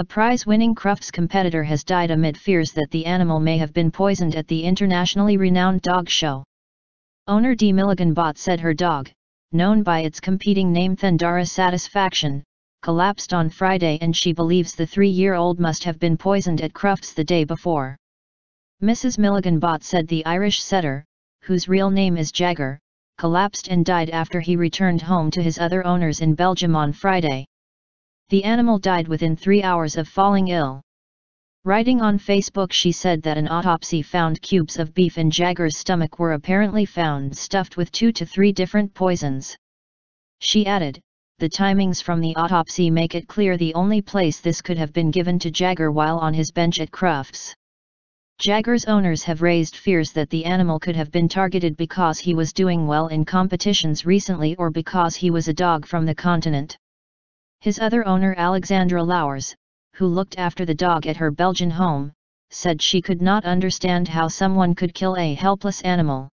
A prize-winning Crufts competitor has died amid fears that the animal may have been poisoned at the internationally renowned dog show. Owner D. Milligan Bott said her dog, known by its competing name Thendara Satisfaction, collapsed on Friday and she believes the three-year-old must have been poisoned at Crufts the day before. Mrs. Milligan Bott said the Irish setter, whose real name is Jagger, collapsed and died after he returned home to his other owners in Belgium on Friday. The animal died within three hours of falling ill. Writing on Facebook she said that an autopsy found cubes of beef in Jagger's stomach were apparently found stuffed with two to three different poisons. She added, the timings from the autopsy make it clear the only place this could have been given to Jagger while on his bench at Crufts. Jagger's owners have raised fears that the animal could have been targeted because he was doing well in competitions recently or because he was a dog from the continent. His other owner Alexandra Lauwers, who looked after the dog at her Belgian home, said she could not understand how someone could kill a helpless animal.